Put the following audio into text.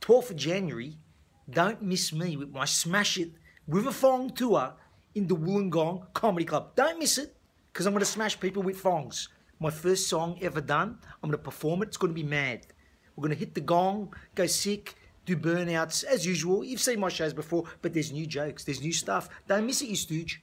12th of January, don't miss me with my Smash It with a Thong tour in the Wollongong Comedy Club. Don't miss it, because I'm going to smash people with thongs. My first song ever done. I'm going to perform it. It's going to be mad. We're going to hit the gong, go sick, do burnouts as usual. You've seen my shows before, but there's new jokes, there's new stuff. Don't miss it, you stooge.